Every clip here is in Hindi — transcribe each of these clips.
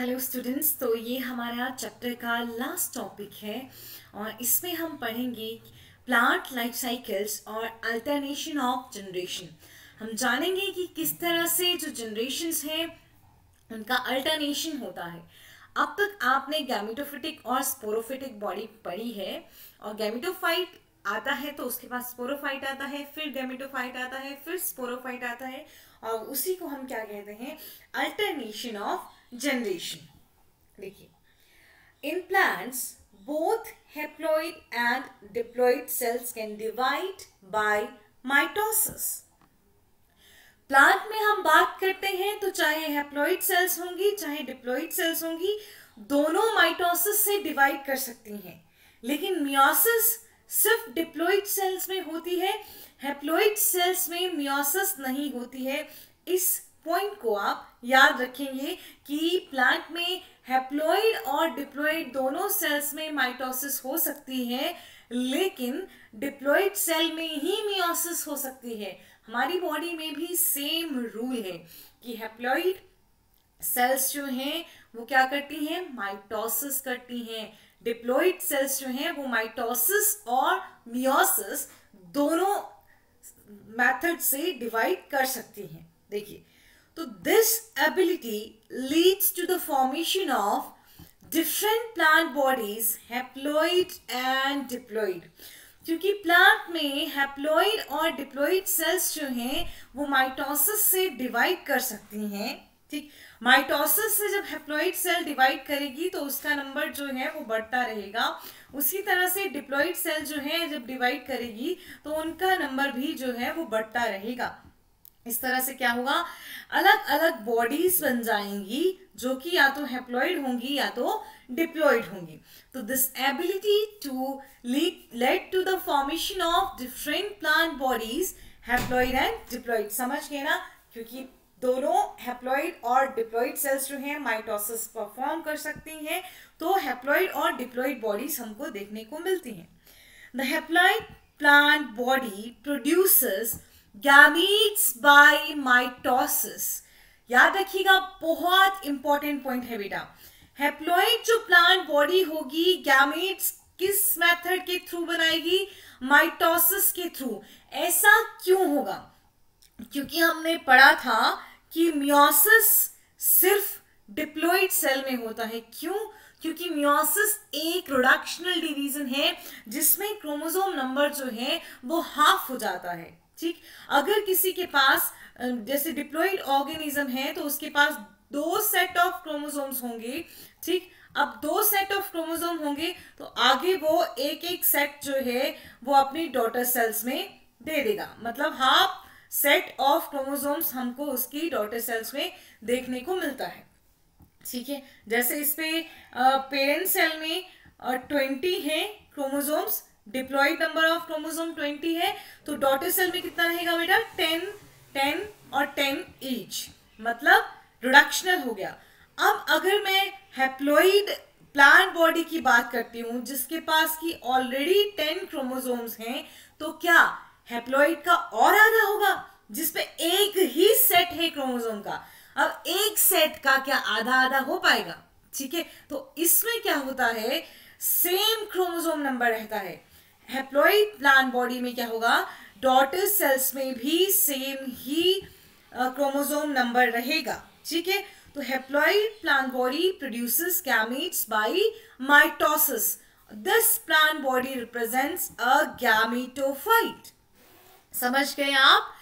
हेलो स्टूडेंट्स तो ये हमारा चैप्टर का लास्ट टॉपिक है और इसमें हम पढ़ेंगे प्लांट लाइफ साइकिल्स और अल्टरनेशन ऑफ़ जनरेशन हम जानेंगे कि किस तरह से जो जनरेशन्स हैं, उनका अल्टरनेशन होता है। अब तक आपने गैमिटोफिटिक और स्पोरोफिटिक बॉडी पढ़ी है और गैमिटोफाइट आता है तो उसके पास स्पोरोफाइट आता है, फिर गैमिटोफाइट आता है, फिर स्पोरोफाइट आता है और उसी को हम क्या कहते हैं? Alternation of generation. देखिए, in plants, both haploid and diploid cells can divide by mitosis. Plant में हम बात करते हैं तो चाहे हैप्लॉइड सेल्स होंगी, चाहे डिप्लॉइड सेल्स होंगी, दोनों माइटोसिस से डिवाइड कर सकती हैं। लेकिन मियोसिस सिर्फ़ डिप्लॉइड सेल्स में होती है हैप्लॉइड सेल्स में मियोसिस नहीं होती है। इस पॉइंट को आप याद रखेंगे कि प्लांट में हैप्लॉइड और डिप्लोइड दोनों सेल्स में माइटोसिस हो सकती है, लेकिन डिप्लोइड सेल में ही मियोसिस हो सकती है। हमारी बॉडी में भी सेम रूल है कि हैप्लॉइड सेल्स जो हैं, वो क्या करती हैं? माइटोसिस करती हैं। डिप्लोइड सेल्स जो हैं, वो माइटोसिस और मियोसिस दोनों मेथड से डिवाइड कर सकती हैं। देखिए So this ability leads to the formation of different plant bodies, haploid and diploid. क्योंकि प्लांट में हैप्लॉइड और डिप्लॉइड सेल्स जो हैं वो माइटोसिस से डिवाइड कर सकती हैं ठीक? माइटोसिस से जब हैप्लॉइड सेल डिवाइड करेगी तो उसका नंबर जो है वो बढ़ता रहेगा। उसी तरह से डिप्लॉइड सेल जो है जब डिवाइड करेगी तो उनका नंबर भी जो है वो बढ़ता रहेगा। इस तरह से क्या होगा? अलग अलग बॉडीज बन जाएँगी, जो कि या तो हेप्लॉइड होंगी या तो डिप्लॉइड होंगी। तो this ability to lead to the formation of different plant bodies haploid and diploid समझ गए ना? क्योंकि दोनों हेप्लॉइड और डिप्लॉइड सेल्स जो हैं माइटोसिस परफॉर्म कर सकती हैं तो हेप्लॉइड और डिप्लॉइड बॉडीज हमको देखने को मिलती हैं। The haploid plant body produces gametes by mitosis याद रखिएगा, बहुत इंपॉर्टेंट पॉइंट है बेटा। हेप्लॉइड जो प्लांट बॉडी होगी गैमीट्स किस मेथड के थ्रू बनाएगी? माइटोसिस के थ्रू ऐसा क्यों होगा? क्योंकि हमने पढ़ा था कि मियोसिस सिर्फ़ डिप्लॉइड सेल में होता है। क्यों? क्योंकि मियोसिस एक प्रोडक्शनल डिवीज़न है, जिसमें क्रोमोसोम नंबर जो है, वो हाफ़ हो जाता है। ठीक? अगर किसी के पास जैसे डिप्लॉइड ऑर्गेनिज्म है तो उसके पास दो सेट ऑफ़ क्रोमोसोम्स होंगे, ठीक? अब दो सेट ऑफ़ क्रोमोसोम होंगे तो आगे वो एक एक सेट जो है, वो अपनी डॉटर सेल्स में दे देगा। मतलब हाफ़ सेट ऑफ़ क्रोमोसोम्स हमको उसकी डॉटर सेल्स में देखने को मिलता है। ठीक है? जैसे इस पे पेरेंट सेल में ट्वेंटी है chromosomes diploid number of chromosome twenty है तो डॉटर सेल में कितना रहेगा बेटा? टेन टेन और टेन ईच मतलब रिडक्शनल हो गया। अब अगर मैं हैप्लॉइड प्लांट बॉडी की बात करती हूँ, जिसके पास की ऑलरेडी टेन क्रोमोसोम्स हैं तो क्या हैप्लॉइड का और आधा होगा? जिसपे एक ही सेट है क्रोमोजोम का। अब एक सेट का क्या आधा आधा हो पाएगा? ठीक है? तो इसमें क्या होता है? सेम क्रोमोसोम नंबर रहता है। हेप्लॉइड प्लांट बॉडी में क्या होगा? डॉटर सेल्स में भी सेम ही क्रोमोसोम नंबर रहेगा। ठीक है? तो haploid plant body produces gametes by mitosis this plant body represents a gametophyte समझ गए आप?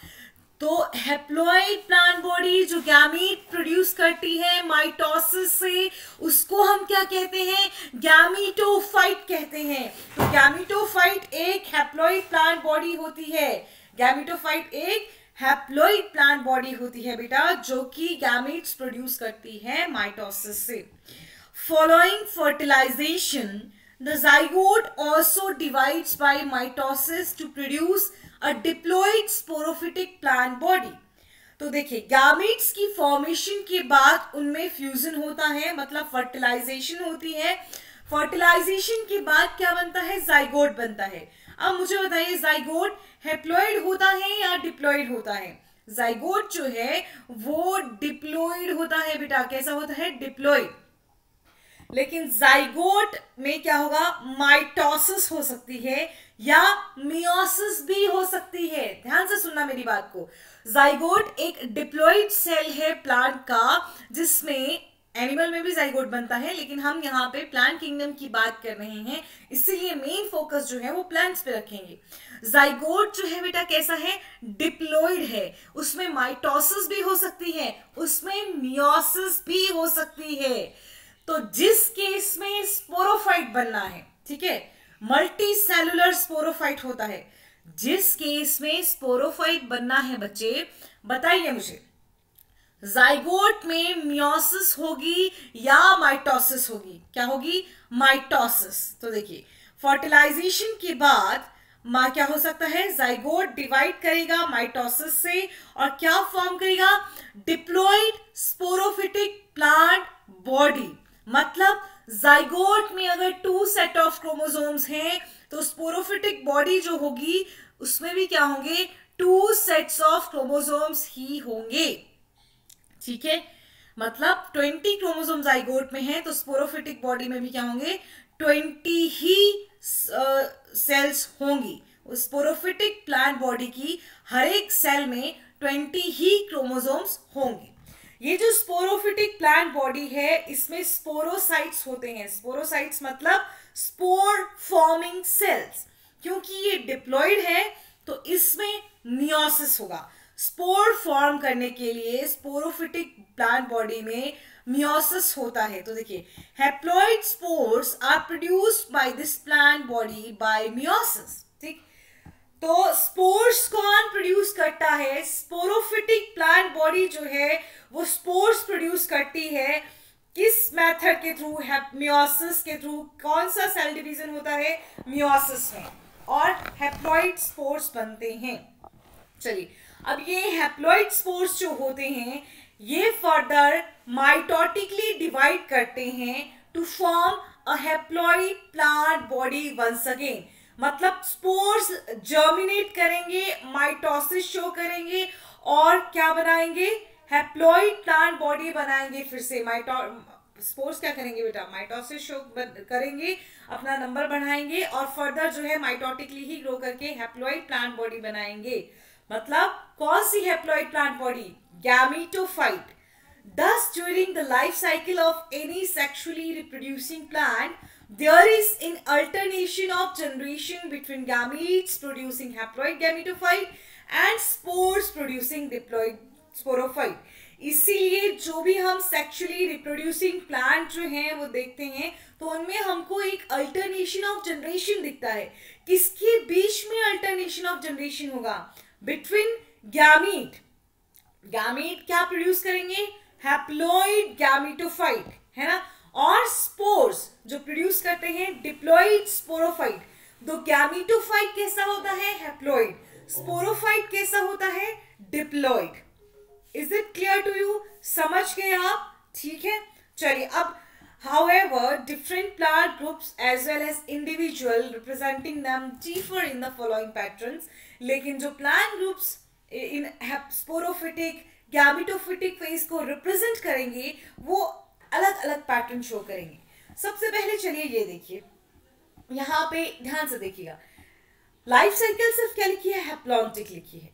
तो हेप्लॉइड प्लांट बॉडी जो गैमीट प्रोड्यूस करती है माइटोसिस से, उसको हम क्या कहते हैं? गैमीटोफाइट कहते हैं। तो गैमीटोफाइट एक हेप्लॉइड प्लांट बॉडी होती है। गैमीटोफाइट एक हैप्लॉइड प्लांट बॉडी होती है बेटा, जो कि गैमीट्स प्रोड्यूस करती है माइटोसिस से। Following fertilization the zygote also divides by mitosis to produce a diploid sporophytic plant body तो देखिए गैमिट्स की फॉर्मेशन के बाद उनमें फ्यूजन होता है मतलब फर्टिलाइजेशन होती है। फर्टिलाइजेशन के बाद क्या बनता है? जाइगोट बनता है। अब मुझे बताइए जाइगोट हेप्लॉइड होता है या डिप्लॉइड होता है? जाइगोट जो है, वो डिप्लॉइड होता है बेटा। कैसा होता है? डिप्लॉइड लेकिन जाइगोट में क्या होगा? माइटोसिस हो सकती है या मियोसिस भी हो सकती है। ध्यान से सुनना मेरी बात को। जाइगोट एक डिप्लॉइड सेल है प्लांट का, जिसमें एनिमल में भी जाइगोट बनता है, लेकिन हम यहाँ पे प्लांट किंगडम की बात कर रहे हैं। इसीलिए मेन फोकस जो है वो प्लांट्स पे रखेंगे। जाइगोट जो है बेटा कैसा है? डिप्लोइड है। उसमें माइटोसिस भी हो सकती है, उसमें मियोसिस भी हो सकती है। तो जिस केस में स्पोरोफाइट बनना है, ठीक है? मल्टी सेलुलर स्पोरोफाइट होता है। जिस केस में स्पोरोफाइट बनना है बच्चे, बताइए मुझे जाइगोट में मियोसिस होगी या माइटोसिस होगी? क्या होगी? माइटोसिस तो देखिए फर्टिलाइजेशन के बाद माँ क्या हो सकता है? जाइगोट डिवाइड करेगा माइटोसिस से और क्या फॉर्म करेगा? डिप्लॉइड स्पोरोफिटिक प्लांट बॉडी मतलब जाइगोट में अगर टू सेट ऑफ़ क्रोमोसोम्स हैं तो स्पोरोफिटिक बॉडी जो होगी, उसमें भी क्या होंगे? टू सेट्स ऑफ़ क्रोमोसोम्स ही होंगे। ठीक है? मतलब ट्वेंटी क्रोमोसोम जाइगोट में है तो स्पोरोफिटिक बॉडी में भी क्या होंगे? ट्वेंटी ही सेल्स होंगी। स्पोरोफिटिक प्लांट बॉडी की हर एक सेल में ट्वेंटी ही क्रोमोसोम्स होंगे। ये जो स्पोरोफिटिक प्लांट बॉडी है, इसमें स्पोरोसाइट्स होते हैं। स्पोरोसाइट्स मतलब स्पोर फॉर्मिंग सेल्स क्योंकि ये डिप्लॉइड है तो इसमें मियोसिस होगा। स्पोर फॉर्म करने के लिए स्पोरोफिटिक प्लांट बॉडी में मियोसिस होता है। तो देखिए haploid spores are produced by this plant body by meiosis तो स्पोर्स कौन प्रोड्यूस करता है? स्पोरोफिटिक प्लांट बॉडी जो है, वो स्पोर्स प्रोड्यूस करती है। किस मेथड के थ्रू मियोसिस के थ्रू कौन सा सेल डिवीज़न होता है? मियोसिस में और हेप्लॉइड स्पोर्स बनते हैं। चलिए, अब ये हेप्लॉइड स्पोर्स जो होते हैं, ये फर्दर माइटोटिकली डिवाइड करते हैं to form a haploid plant body once again मतलब स्पोर्स जर्मिनेट करेंगे माइटोसिस शो करेंगे और क्या बनाएँगे? हैप्लॉइड प्लांट बॉडी बनाएँगे फिर से। माइटो स्पोर्स क्या करेंगे बेटा? माइटोसिस शो करेंगे अपना नंबर बढ़ाएँगे और फर्दर जो है माइटोटिकली ही ग्रो करके हैप्लॉइड प्लांट बॉडी बनाएँगे। मतलब कौन सी haploid plant body gametophyte Thus, during the life cycle of any sexually reproducing plant, there is an alternation of generation between gametes producing haploid gametophyte and spores producing diploid sporophyte. इसीलिए जो भी हम सेक्सुअली रिप्रोड्यूसिंग प्लांट जो हैं, वो देखते हैं तो उनमें हमको एक अल्टरनेशन ऑफ़ जनरेशन दिखता है। किसके बीच में अल्टरनेशन ऑफ़ जनरेशन होगा? बिटवीन गैमीट गैमीट क्या प्रोड्यूस करेंगे? हैप्लॉइड गैमिटोफाइट है ना? और स्पोर्स जो प्रोड्यूस करते हैं डिप्लॉइड स्पोरोफाइट तो गैमिटोफाइट कैसा होता है? हेप्लोइड स्पोरोफाइट कैसा होता है? Diploid is it clear to you समझ गए आप? ठीक है? चलिए, अब however different plant groups as well as individual representing them differ in the following pattern लेकिन जो plant groups in sporophytic gametophytic phase को रिप्रेजेंट करेंगे, वो अलग अलग पैटर्न शो करेंगे। सबसे पहले चलिए ये देखिए। यहाँ पे ध्यान से देखिएगा। लाइफ साइकिल सिर्फ़ क्या लिखी है? हैप्लॉन्टिक लिखी है।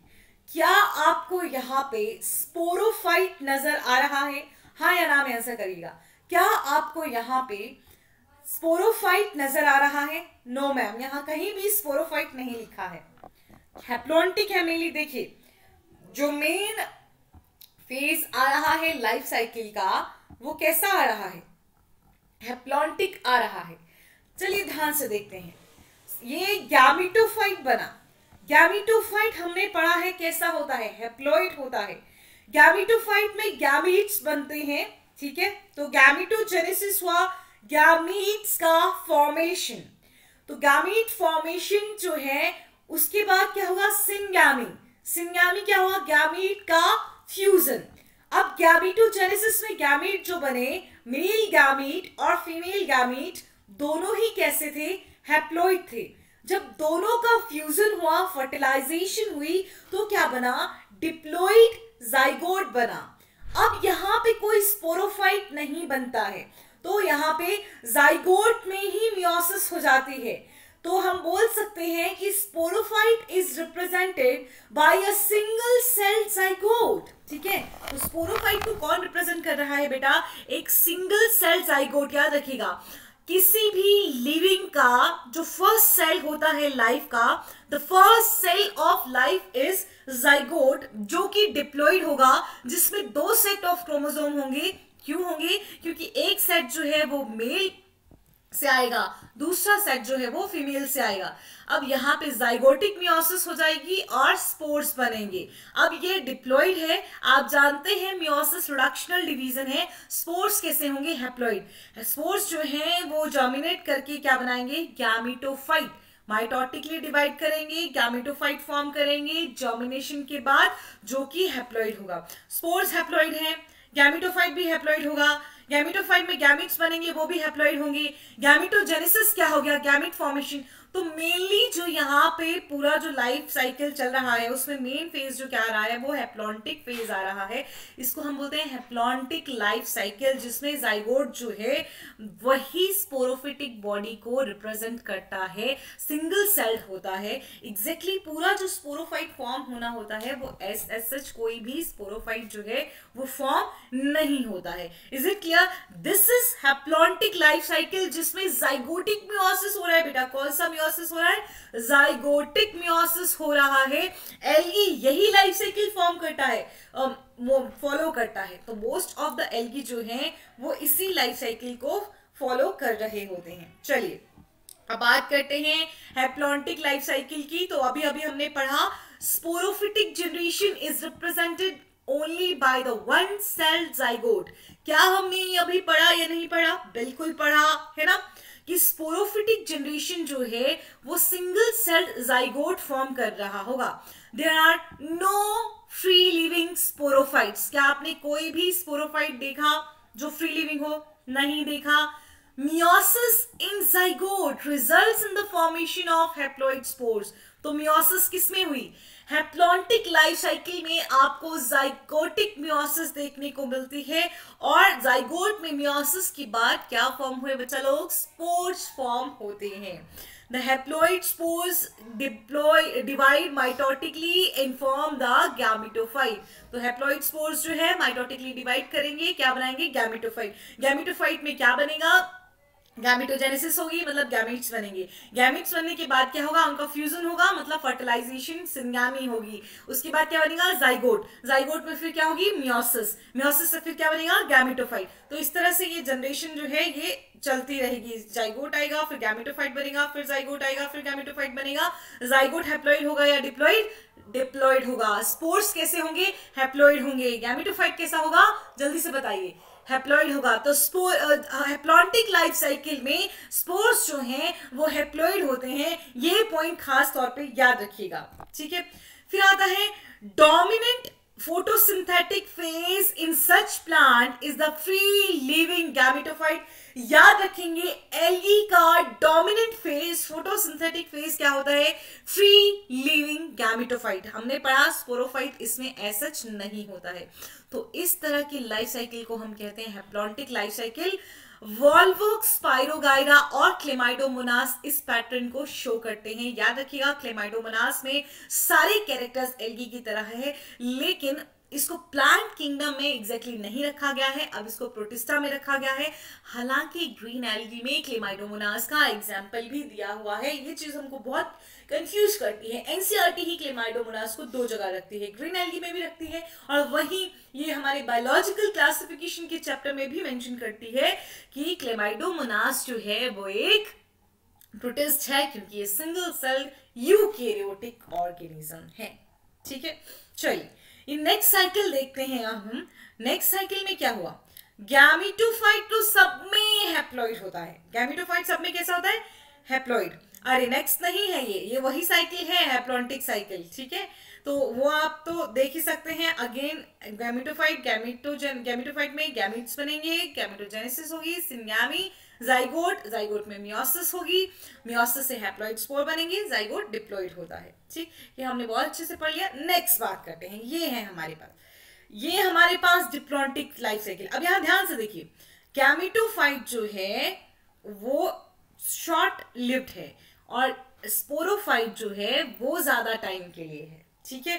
क्या आपको यहाँ पे स्पोरोफाइट नज़र आ रहा है? हाँ या ना, में आंसर करिएगा। क्या आपको यहाँ पे स्पोरोफाइट नज़र आ रहा है? नो मैम यहाँ कहीं भी स्पोरोफाइट नहीं लिखा है। हैप्लॉन्टिक है मेनली देखिए। जो मेन फ़ेज़ आ रहा है लाइफ साइकिल का वो कैसा आ रहा है? हैप्लॉन्टिक आ रहा है। चलिए ध्यान से देखते हैं। ये गैमिटोफाइट बना। गैमिटोफाइट हमने पढ़ा है कैसा होता है? हैप्लॉइड होता है। गैमिटोफाइट में गैमीट्स बनते हैं, ठीक है? तो गैमिटोजेनेसिस हुआ गैमीट्स का फॉर्मेशन तो गैमीट फॉर्मेशन जो है, उसके बाद क्या हुआ? सिंगैमी सिंगैमी क्या हुआ? गैमीट का फ्यूजन अब गैमिटोजेनेसिस में गैमीट जो बने मेल गैमीट और फीमेल गैमीट दोनों ही कैसे थे? हैप्लॉइड थे। जब दोनों का फ्यूजन हुआ फर्टिलाइजेशन हुई तो क्या बना? डिप्लॉइड जाइगोट बना। अब यहाँ पे कोई स्पोरोफाइट नहीं बनता है। तो यहाँ पे जाइगोट में ही मियोसिस हो जाती है। तो हम बोल सकते हैं कि sporophyte is represented by a single cell zygote ठीक है? तो स्पोरोफाइट को कौन रिप्रेजेंट कर रहा है बेटा? एक सिंगल सेल जाइगोट याद रखिएगा। किसी भी लिविंग का, जो फ़र्स्ट सेल होता है लाइफ का the first cell of life is zygote जो कि डिप्लॉइड होगा, जिसमें दो सेट ऑफ़ क्रोमोसोम होंगे। क्यों होंगे? क्योंकि एक सेट जो है वो मेल से आएगा। दूसरा सेट जो है वो फीमेल से आएगा। अब यहाँ पे जाइगोटिक मियोसिस हो जाएगी और स्पोर्स बनेंगे। अब ये डिप्लॉइड है। आप जानते हैं मियोसिस रिडक्शनल डिवीज़न है। स्पोर्स कैसे होंगे? हैप्लॉइड स्पोर्स जो है वो जॉमिनेट करके क्या बनाएँगे? गैमिटोफाइट माइटोटिकली डिवाइड करेंगे गैमिटोफाइट फॉर्म करेंगे जॉमिनेशन के बाद जो कि हैप्लॉइड होगा। स्पोर्स हैप्लॉइड है। गैमिटोफाइट भी हैप्लॉइड होगा। गैमिटोफाइट में गैमिट्स बनेंगे, वो भी हैप्लॉइड होंगे। गैमिटोजेनेसिस क्या हो गया? गैमिट फॉर्मेशन तो मेनली जो यहाँ पे पूरा जो लाइफ साइकिल चल रहा है, उसमें मेन फ़ेज़ जो क्या आ रहा है, वो हेप्लॉन्टिक फ़ेज़ आ रहा है। इसको हम बोलते हैं हेप्लॉन्टिक लाइफ साइकिल जिसमें जाइगोट जो है, वही स्पोरोफिटिक बॉडी को रिप्रेजेंट करता है सिंगल सेल्ड होता है। एग्जैक्टली exactly पूरा जो स्पोरोफाइट फॉर्म होना होता है, वो एस एस सच कोई भी स्पोरोफाइट जो है, वो फॉर्म नहीं होता है। Is it clear this is haplontic life cycle जिसमें जाइगोटिक मियोसिस हो रहा है। बेटा कौन सा मियोसिस हो रहा है? जाइगोटिक मियोसिस हो रहा है। एलगी यही लाइफ साइकिल फॉर्म करता है। फॉलो um, करता है। तो मोस्ट ऑफ़ द एलगी जो है वो इसी लाइफ साइकिल को फॉलो कर रहे होते हैं। चलिए अब बात करते हैं हैप्लॉन्टिक लाइफ साइकिल की। तो अभी अभी हमने पढ़ा sporophytic generation is represented only by the one cell zygote क्या हमने ये अभी पढ़ा या नहीं पढ़ा? बिल्कुल पढ़ा, है ना? कि स्पोरोफिटिक जनरेशन जो है, वो सिंगल सेल जाइगोट फॉर्म कर रहा होगा। There are no free living sporophytes क्या आपने कोई भी स्पोरोफाइट देखा जो फ्री लिविंग हो? नहीं देखा। Meiosis in zygote results in the formation of haploid spores तो मियोसिस किसमें हुई हेप्लॉन्टिक लाइफ साइकिल में आपको जाइगोटिक मियोसिस देखने को मिलती है और जाइगोट में मियोसिस के बाद क्या फॉर्म हुए बच्चा लोग स्पोर्स फॉर्म होते हैं The haploid spores deploy divide mitotically and form the gametophyte. तो haploid spores जो है mitotically divide करेंगे क्या बनाएँगे gametophyte. gametophyte में क्या बनेगा गैमिटोजेनेसिस होगी मतलब गैमिट्स बनेंगे। गैमिट्स बनने के बाद क्या होगा? उनका फ्यूजन होगा मतलब फर्टिलाइजेशन सिंगामी होगी। उसके बाद क्या बनेगा? जाइगोट जाइगोट में फिर क्या होगी? म्योसिस मियोसिस से फिर क्या बनेगा? गैमिटोफाइट तो इस तरह से ये जनरेशन जो है, ये चलती रहेगी। जाइगोट आएगा, फिर गैमिटोफाइट बनेगा, फिर जाइगोट आएगा, फिर गैमिटोफाइट बनेगा। जाइगोट हैप्लॉइड होगा या डिप्लॉइड डिप्लॉइड होगा। स्पोर्ट्स कैसे होंगे? हैप्लॉइड होंगे। गैमिटोफाइट कैसा होगा? जल्दी से बताइए। हेप्लॉइड होगा। तो स्पोर हेप्लॉन्टिक लाइफ साइकिल में स्पोर्स जो हैं, वो हेप्लॉइड होते हैं। ये पॉइंट खास तौर पे याद रखिएगा। ठीक है? फिर आता है dominant photosynthetic phase in such plant is the free living gametophyte याद रखेंगे एलगी का डोमिनेंट फ़ेज़ फोटोसिंथेटिक फ़ेज़ क्या होता है? फ्री लिविंग गैमिटोफाइट हमने पढ़ा स्पोरोफाइट इसमें एसच नहीं होता है। तो इस तरह की लाइफ साइकिल को हम कहते हैं haplontic life cycle Volvox Spirogyra और क्लेमाइडोमोनास इस पैटर्न को शो करते हैं। याद रखिएगा क्लेमाइडोमोनास में सारे कैरेक्टर्स एलगी की तरह है, लेकिन इसको प्लांट किंगडम में एग्जैक्टली exactly नहीं रखा गया है, अब इसको प्रोटिस्टा में रखा गया है। हालाँकि ग्रीन एल्गी में क्लेमाइडोमोनास का एग्ज़ाम्पल भी दिया हुआ है। ये चीज़ हमको बहुत कंफ्यूज करती है। एनसीआरटी ही क्लेमाइडोमोनास को दो जगह रखती है। ग्रीन एल्गी में भी रखती है और वही ये हमारे बायोलॉजिकल क्लासिफिकेशन के चैप्टर में भी मेंशन करती है कि क्लेमाइडोमोनास जो है, वो एक प्रोटिस्ट है क्योंकि ये सिंगल सेल यूकेरियोटिक ऑर्गेनिज्म है। ठीक है? चलिए। नेक्स्ट साइकिल देखते हैं हम। नेक्स्ट साइकिल में क्या हुआ? गैमिटोफाइट तो सब में हैप्लॉइड होता है। गैमिटोफाइट सब में कैसा होता है? हैप्लॉइड अरे नेक्स्ट नहीं है ये। ये वही साइकिल है हैप्लॉन्टिक साइकिल ठीक है? तो वो आप तो देख ही सकते हैं। अगेन गैमिटोफाइट गैमिटोजन गैमिटोफाइट में गैमिट्स बनेंगे गैमिटोजेनेसिस होगी सिंगामी जाइगोट जाइगोट में मियोसिस होगी। मियोसिस से हैप्लॉइड स्पोर बनेंगे जाइगोट डिप्लॉइड होता है। ठीक, ये हमने बहुत अच्छे से पढ़ लिया। नेक्स्ट बात करते हैं। ये है हमारे पास। ये हमारे पास डिप्लॉन्टिक लाइफ साइकिल अब यहाँ ध्यान से देखिए। गैमिटोफाइट जो है, वो शॉर्ट लिव्ड है और स्पोरोफाइट जो है, वो ज़्यादा टाइम के लिए है। ठीक है?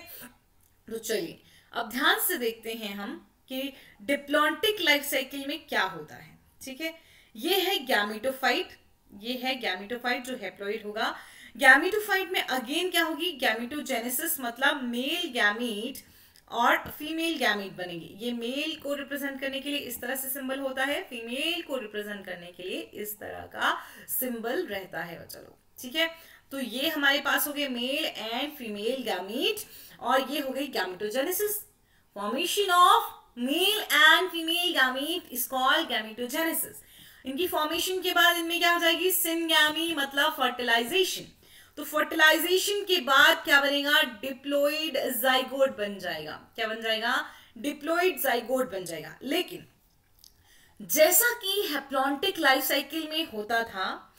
तो चलिए, अब ध्यान से देखते हैं हम कि डिप्लॉन्टिक लाइफ साइकिल में क्या होता है, ठीक है? ये है गैमिटोफाइट ये है गैमिटोफाइट जो हैप्लॉइड होगा। गैमिटोफाइट में अगेन क्या होगी? गैमिटोजेनेसिस मतलब मेल गैमीट और फीमेल गैमीट बनेगी। ये मेल को रिप्रेजेंट करने के लिए इस तरह से सिंबल होता है फीमेल को रिप्रेजेंट करने के लिए इस तरह का सिंबल रहता है। चलो, ठीक है? तो ये हमारे पास हो गए मेल एंड फीमेल गैमीट और ये हो गई gametogenesis formation of male and female gamete is called gametogenesis इनकी फॉर्मेशन के बाद इनमें क्या हो जाएगी? सिनगैमी मतलब फर्टिलाइजेशन तो फर्टिलाइजेशन के बाद क्या बनेगा? डिप्लोइड जाइगोट बन जाएगा. क्या बन जाएगा? डिप्लोइड जाइगोट बन जाएगा. लेकिन जैसा कि हेप्लॉन्टिक लाइफ साइकिल में होता था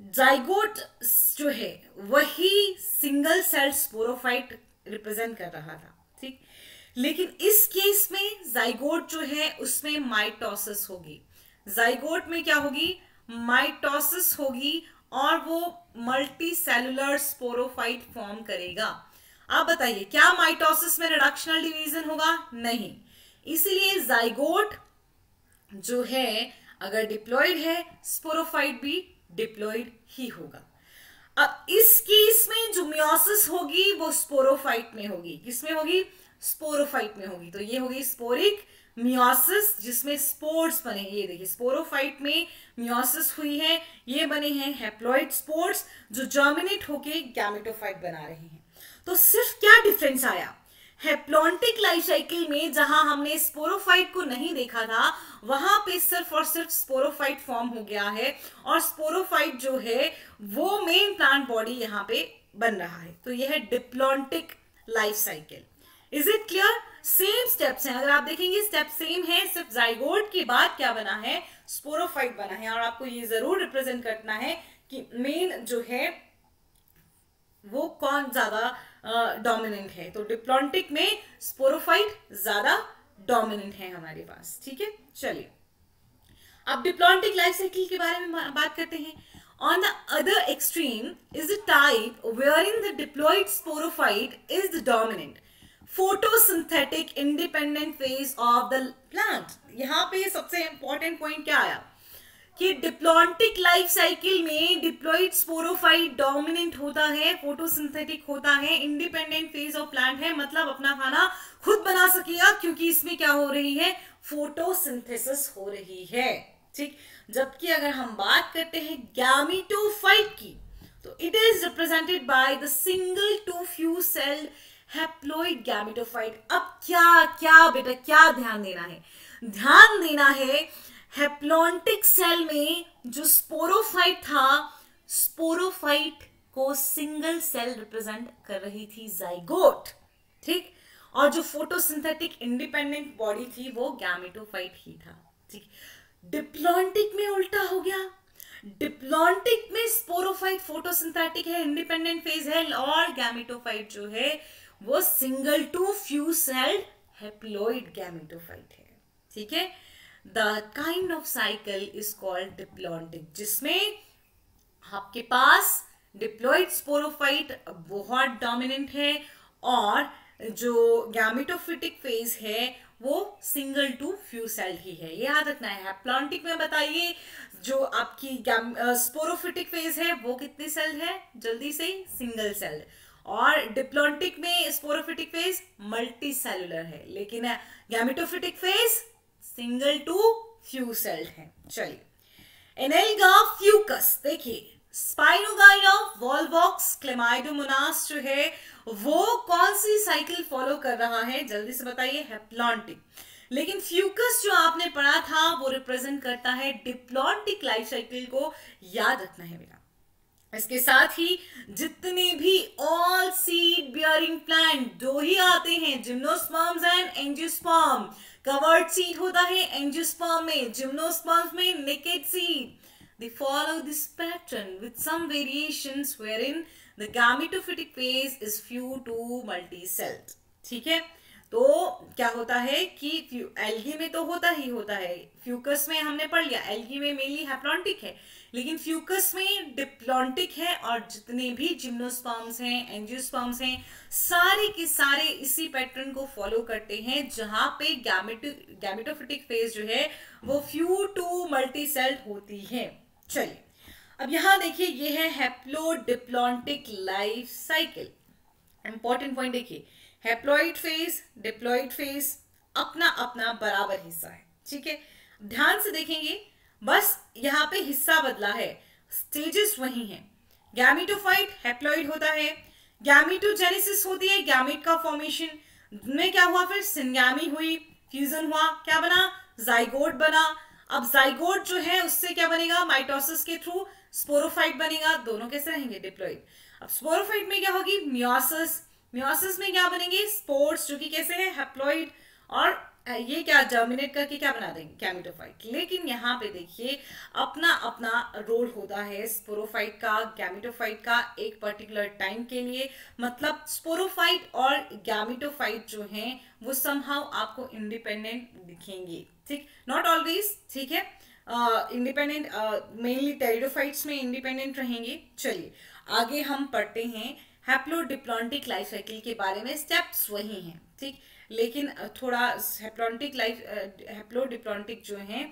जाइगोट जो है, वही सिंगल सेल स्पोरोफाइट रिप्रेजेंट कर रहा था, ठीक? लेकिन इस केस में जाइगोट जो है, उसमें माइटोसिस होगी। जाइगोट में क्या होगी? माइटोसिस होगी और वो मल्टी सेलुलर स्पोरोफाइट फॉर्म करेगा। आप बताइए, क्या माइटोसिस में रिडक्शनल डिवीज़न होगा? नहीं। इसीलिए जाइगोट जो है, अगर डिप्लॉइड है स्पोरोफाइट भी डिप्लॉइड ही होगा। अब इस केस में जो मियोसिस होगी, वो स्पोरोफाइट में होगी। किसमें होगी? स्पोरोफाइट में होगी। तो ये होगी स्पोरिक मियोसिस जिसमें स्पोर्ट्स बने ये देखिए स्पोरोफाइट में मियोसिस हुई है, ये बने हैं हेप्लॉइड स्पोर्ट्स जो जर्मिनेट होके गैमेटोफाइट बना रहे हैं। तो सिर्फ़ क्या डिफरेंस आया? हेप्लॉन्टिक लाइफ साइकिल में जहाँ हमने स्पोरोफाइट को नहीं देखा था, वहाँ पे सिर्फ़ और सिर्फ़ स्पोरोफाइट फॉर्म हो गया है और स्पोरोफाइट जो है, वो मेन प्लांट बॉडी यहाँ पे बन रहा है। तो यह है diplontic life cycle. Is it clear same steps हैं। अगर आप देखेंगे स्टेप सेम है, सिर्फ़ जाइगोट के बाद क्या बना है? स्पोरोफाइट बना है। और आपको ये ज़रूर रिप्रेजेंट करना है कि मेन जो है, वो कौन ज़्यादा डोमिनेंट है। तो डिप्लॉन्टिक में स्पोरोफाइट ज़्यादा डोमिनेंट है हमारे पास, ठीक है? चलिए। अब डिप्लॉन्टिक लाइफ साइकिल के बारे में बात करते हैं। On On the other extreme is the type wherein the diploid sporophyte is the dominant. Photosynthetic independent phase of the plant यहाँ पे सबसे इंपॉर्टेंट पॉइंट क्या आया? कि डिप्लॉन्टिक लाइफ साइकिल में डिप्लॉइड स्पोरोफाइट डोमिनेंट होता है फोटोसिंथेटिक होता है इंडिपेंडेंट फ़ेज़ ऑफ़ प्लांट है मतलब अपना खाना खुद बना सकेगा, क्योंकि इसमें क्या हो रही है? फोटोसिंथेसिस हो रही है। ठीक? जबकि अगर हम बात करते हैं गैमिटोफाइट की तो it is represented by the single to few celled haploid gametophyte अब क्या क्या बेटा, क्या ध्यान देना है? ध्यान देना है हेप्लॉन्टिक सेल में जो स्पोरोफाइट था, स्पोरोफाइट को सिंगल सेल रिप्रेजेंट कर रही थी जाइगोट, ठीक? और जो फोटोसिंथेटिक इंडिपेंडेंट बॉडी थी, वो गैमिटोफाइट ही था, ठीक? डिप्लॉन्टिक में उल्टा हो गया। डिप्लॉन्टिक में स्पोरोफाइट फोटोसिंथेटिक है, इंडिपेंडेंट फ़ेज़ है, और गैमिटोफाइट जो है, वो single to few celled haploid gametophyte है, ठीक है? The kind of cycle is called diplontic जिसमें आपके पास डिप्लॉइड स्पोरोफाइट बहुत डोमिनेंट है और जो गैमेटोफिटिक फ़ेज़ है, वो सिंगल टू फ्यू सेल ही। है याद रखना है। प्लांटिक में बताइए, जो आपकी स्पोरोफिटिक फ़ेज़ है, वो कितनी सेल है? जल्दी से सिंगल सेल और डिप्लॉन्टिक में स्पोरोफिटिक फ़ेज़ मल्टी सेलुलर है। लेकिन gametophytic phase single to few cell है। चलिए। एनेलगा फ्यूकस, देखिए स्पाइनोगाइना वॉलवॉक्स क्लेमाइडोमोनास जो है, वो कौन सी साइकिल फॉलो कर रहा है? जल्दी से बताइए, हेप्लॉन्टिक। लेकिन फ्यूकस जो आपने पढ़ा था, वो रिप्रेजेंट करता है डिप्लॉन्टिक लाइफ साइकिल को। याद रखना है बेटा इसके साथ ही जितने भी ऑल सीड बियरिंग प्लांट दो ही आते हैं gymnosperms and angiosperm covered seed होता है एंजियोस्पॉम में जिम्नोस्पॉम्स में naked seed they follow this pattern with some variations where in the gametophytic phase is few to multi cells ठीक है? तो क्या होता है कि एल्गी में तो होता ही होता है। फ्यूकस में हमने पढ़ लिया एल्गी में मेनली हैप्लॉन्टिक है। लेकिन फ्यूकस में डिप्लॉन्टिक है और जितने भी जिम्नोस्पर्म्स हैं एंजियोस्पर्म्स हैं, सारे के सारे इसी पैटर्न को फॉलो करते हैं, जहाँ पे गैमेटो गैमेटोफिटिक फ़ेज़ जो है, वो फ्यू टू मल्टी सेल्ड होती है। चलिए, अब यहाँ देखिए, ये है haplodiplontic life cycle important point देखिए हैप्लॉइड फ़ेज़ डिप्लॉइड फ़ेज़ अपना अपना बराबर हिस्सा है, ठीक है? ध्यान से देखेंगे, बस यहाँ पे हिस्सा बदला है स्टेजेस वही हैं। गैमिटोफाइट हैप्लॉइड होता है गैमिटोजेनेसिस होती है गैमिट का फॉर्मेशन में क्या हुआ फिर? सिंगैमी हुई फ्यूजन हुआ, क्या बना? जाइगोट बना। अब जाइगोट जो है, उससे क्या बनेगा? माइटोसिस के थ्रू स्पोरोफाइट बनेगा, दोनों कैसे रहेंगे? डिप्लॉइड अब स्पोरोफाइट में क्या होगी? मियोसिस मियोसिस में क्या बनेंगे? स्पोर्ट्स जो कि कैसे है? हैप्लॉइड और ये क्या जर्मिनेट करके क्या बना देंगे? कैमिटोफाइट लेकिन यहाँ पे देखिए, अपना अपना रोल होता है स्पोरोफाइट का गैमिटोफाइट का एक पर्टिकुलर टाइम के लिए। मतलब स्पोरोफाइट और गैमिटोफाइट जो हैं, वो समहाउ आपको इंडिपेंडेंट दिखेंगे। ठीक? नॉट ऑलवेज ठीक है? इंडिपेंडेंट मेनली टेरिडोफाइट्स में इंडिपेंडेंट रहेंगे। चलिए, आगे हम पढ़ते हैं हैप्लोडिप्लॉन्टिक लाइफ साइकिल के बारे में स्टेप्स वही हैं ठीक? लेकिन थोड़ा हेप्लॉन्टिक लाइफ हेप्लोडिप्लॉन्टिक जो है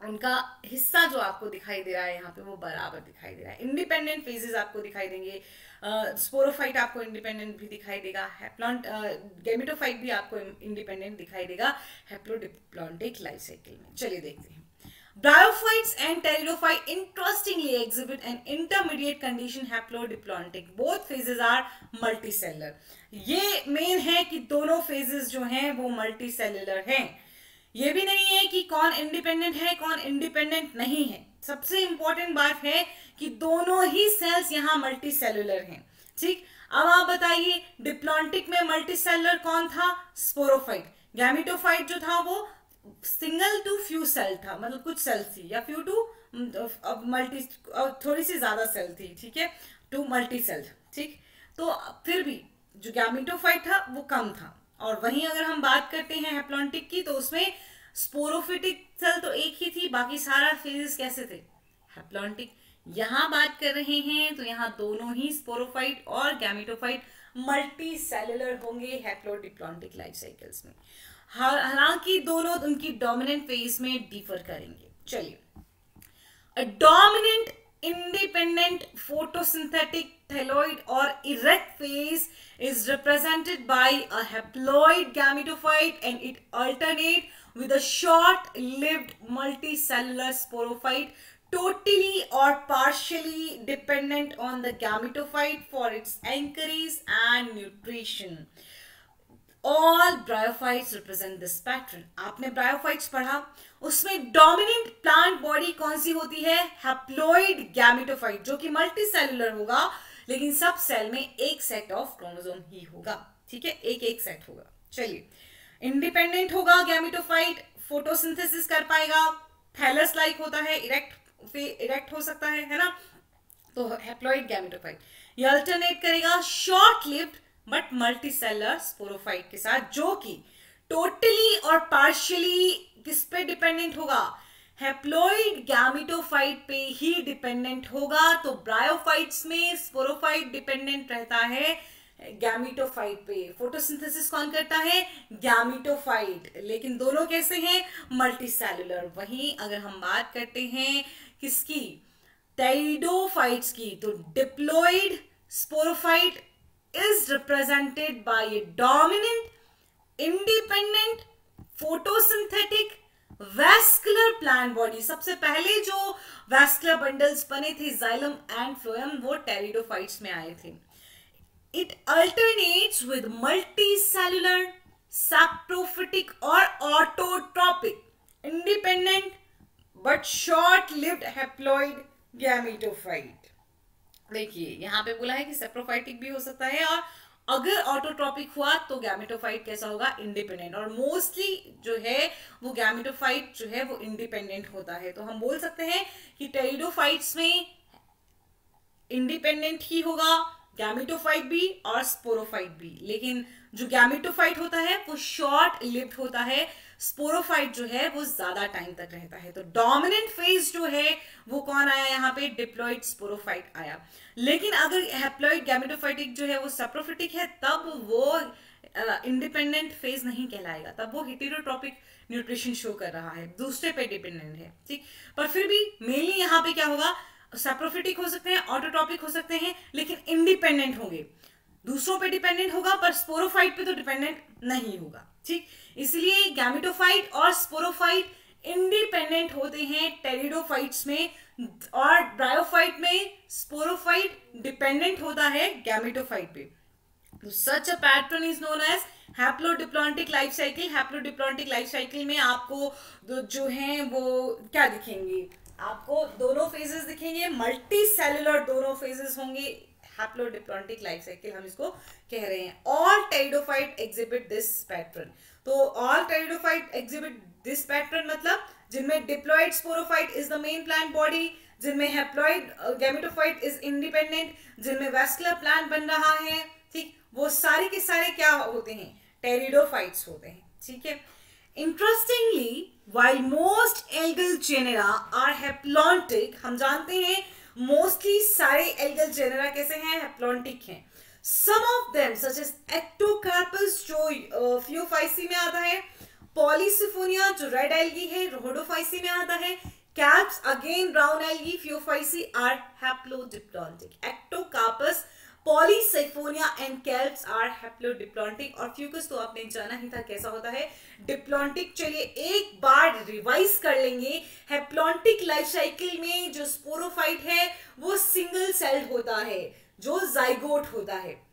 उनका हिस्सा जो आपको दिखाई दे रहा है यहाँ पे वो बराबर दिखाई दे रहा है। इंडिपेंडेंट फेजेस आपको दिखाई देंगे स्पोरोफाइट uh, आपको इंडिपेंडेंट भी दिखाई देगा हेप्लॉन्ट गेमिटोफाइट भी आपको इंडिपेंडेंट दिखाई देगा हेप्लोडिप्लॉन्टिक लाइफ साइकिल में। चलिए देखते हैं। Bryophytes and pteridophyte interestingly exhibit an intermediate condition haplodiploidic. Both phases are multicellular. ये मेन है कि दोनों फेजेस जो हैं वो सेलुलर हैं। ये भी नहीं है कि कौन इंडिपेंडेंट है, कौन इंडिपेंडेंट नहीं है। सबसे इंपॉर्टेंट बात है कि दोनों ही सेल्स यहाँ मल्टी सेलुलर हैं। ठीक? अब आप बताइए डिप्लॉन्टिक में मल्टी सेलुलर कौन था? स्पोरोफाइट गैमिटोफाइट जो था वो सिंगल टू फ्यू सेल था मतलब कुछ सेल थी, या फ्यू टू मल्टी थोड़ी सी ज़्यादा सेल थी, ठीक है, टू मल्टी सेल, ठीक? तो फिर भी जो गैमिटोफाइट था, वो कम था। और वहीं अगर हम बात करते हैं हेप्लॉन्टिक की तो उसमें स्पोरोफिटिक सेल तो एक ही थी, बाकी सारा फेजेस कैसे थे? हेप्लॉन्टिक यहाँ बात कर रहे हैं तो यहाँ दोनों ही स्पोरोफाइट और गैमिटोफाइट मल्टी सेलुलर होंगे हेप्लोडिप्लॉन्टिक लाइफ साइकिल्स में। हालाँकि दोनों उनकी डोमिनेंट फ़ेज़ में डिफर करेंगे। चलिए। डोमिनेंट इंडिपेंडेंट फोटोसिंथेटिक थैलोइड और erect phase is represented by a haploid gametophyte and it alternate with a short lived multicellular sporophyte totally or partially dependent on the gametophyte for its anchoring and nutrition. All bryophytes represent this pattern आपने ब्रायोफाइट्स पढ़ा, उसमें डोमिनेंट प्लांट बॉडी कौन सी होती है? हैप्लोइड गैमिटोफाइट जो कि मल्टी सेलुलर होगा, लेकिन सब सेल में एक सेट ऑफ़ क्रोमोजोम ही होगा। ठीक है? एक एक सेट होगा। चलिए। इंडिपेंडेंट होगा गैमिटोफाइट फोटोसिंथेसिस कर पाएगा। थैलस लाइक होता है इरेक्ट इरेक्ट हो सकता है है ना? तो हैप्लोइड गैमिटोफाइट ये अल्टरनेट करेगा short lived but multicellular sporophyte के साथ, जो कि टोटली और पार्शियली किस पे डिपेंडेंट होगा? हेप्लोइड गैमिटोफाइट पे ही डिपेंडेंट होगा तो ब्रायोफाइट्स में स्पोरोफाइट डिपेंडेंट रहता है गैमिटोफाइट पे। फोटोसिंथेसिस कौन करता है? गैमिटोफाइट लेकिन दोनों कैसे हैं? मल्टीसेलुलर वहीं अगर हम बात करते हैं किसकी? टेरिडोफाइट्स की। तो diploid sporophyte is represented by a dominant, independent, photosynthetic, vascular plant body सबसे पहले जो वैस्कुलर बंडल्स बने थे जाइलम एंड फ्लोएम वो टेरिडोफाइट्स में आए थे। It alternates with multicellular saprophytic और autotrophic independent but short lived haploid देखिए, यहाँ पे बोला है कि सेप्रोफाइटिक भी हो सकता है और अगर ऑटोट्रॉपिक हुआ तो गैमेटोफाइट कैसा होगा? इंडिपेंडेंट और मोस्टली जो है, वो गैमेटोफाइट जो है, वो इंडिपेंडेंट होता है। तो हम बोल सकते हैं कि टेरिडोफाइट्स में इंडिपेंडेंट ही होगा गैमिटोफाइट भी और स्पोरोफाइट भी। लेकिन जो गैमिटोफाइट होता है, वो शॉर्ट लिप्ड होता है। स्पोरोफाइट जो है वो ज़्यादा टाइम तक रहता है। तो डोमिनेंट फ़ेज़ जो है वो कौन आया यहाँ पे? डिप्लॉइड स्पोरोफाइट आया। लेकिन अगर हैप्लॉइड गैमिटोफाइटिक जो है वो सप्रोफिटिक है तब वो इंडिपेंडेंट uh, फ़ेज़ नहीं कहलाएगा। तब वो हिटेरोट्रॉपिक न्यूट्रिशन शो कर रहा है। दूसरे पे डिपेंडेंट है ठीक? पर फिर भी मेनली यहाँ पे क्या होगा? सेप्रोफिटिक हो सकते हैं ऑटोट्रॉपिक हो सकते हैं लेकिन इंडिपेंडेंट होंगे। दूसरों पे डिपेंडेंट होगा, पर स्पोरोफाइट पे तो डिपेंडेंट नहीं होगा, ठीक? इसलिए गैमिटोफाइट और स्पोरोफाइट इंडिपेंडेंट होते हैं टेरिडोफाइट्स में, और ब्रायोफाइट में स्पोरोफाइट डिपेंडेंट होता है गैमिटोफाइट पे। Such a pattern is known as haplodiplontic life cycle haplodiplontic life cycle में आपको जो है वो क्या दिखेंगे? आपको दोनों फेजेस दिखेंगे मल्टी सेलुलर दोनों फेजेस होंगे हैप्लोडिप्लॉन्टिक लाइफ साइकिल हम इसको कह रहे हैं। All pteridophyte exhibit this pattern तो all pteridophyte exhibit this pattern मतलब जिनमें diploid sporophyte is the main plant body जिनमें हैप्लॉइड गैमेटोफाइट इज़ इंडिपेंडेंट जिनमें वेस्कुलर प्लांट बन रहा है, ठीक? वो सारे के सारे क्या होते हैं? टेरिडोफाइट्स होते हैं, ठीक है? Interestingly while most algal genera are haplontic हम जानते हैं मोस्टली सारे एल्गल जेनेरा कैसे हैं? हेप्लॉन्टिक हैं। Some of them such as Ectocarpus जो फ्यूफाइसी में आता है पॉलीसिफोनिया जो रेड एल्गी है रोडोफाइसी में आता है kelps again brown algae Phaeophyceae are haplodiplontic Ectocarpus Polysiphonia and kelps are haplodiplontic और फ्यूकस तो आपने जाना ही था कैसा होता है? डिप्लॉन्टिक चलिए एक बार रिवाइज कर लेंगे। हैप्लॉन्टिक लाइफ साइकिल में जो स्पोरोफाइट है, वो सिंगल सेल्ड होता है, जो जाइगोट होता है।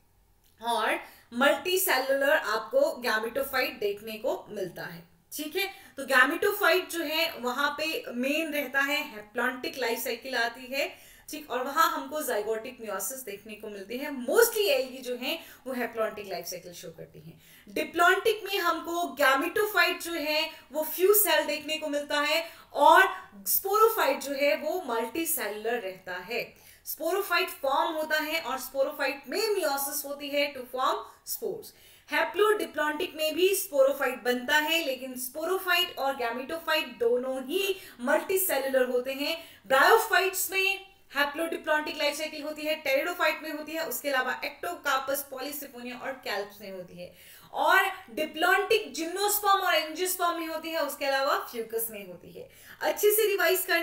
और मल्टी सेलुलर आपको गैमिटोफाइट देखने को मिलता है। ठीक है? तो गैमिटोफाइट जो है, वहाँ पे मेन रहता है हैप्लॉन्टिक लाइफ साइकिल आती है। ठीक, और वहाँ हमको जाइगोटिक म्योसिस देखने को मिलती है। मोस्टली एल्गी जो है, वो हैप्लॉन्टिक लाइफ साइकिल शो करती हैं। डिप्लॉन्टिक में हमको गैमिटोफाइट जो है, वो फ्यू सेल देखने को मिलता है, और स्पोरोफाइट जो है, वो मल्टी सेलुलर रहता है। स्पोरोफाइट फॉर्म होता है, और स्पोरोफाइट में मियोसिस होती है टू फॉर्म स्पोर्स हैप्लोडिप्लॉन्टिक में भी स्पोरोफाइट बनता है, लेकिन स्पोरोफाइट और गैमिटोफाइट दोनों ही मल्टी सेलुलर होते हैं। ब्रायोफाइट्स में हैप्लोडिप्लॉन्टिक लाइफ साइकिल होती है, टेरिडोफाइट में होती है, उसके अलावा एक्टोकार्पस पॉलीसिफोनिया और कैल्प्स में होती है। और डिप्लॉन्टिक जिम्नोस्पर्म और एंजियोस्पर्म में होती है, उसके अलावा फ्यूकस में होती है। अच्छे से रिवाइज करना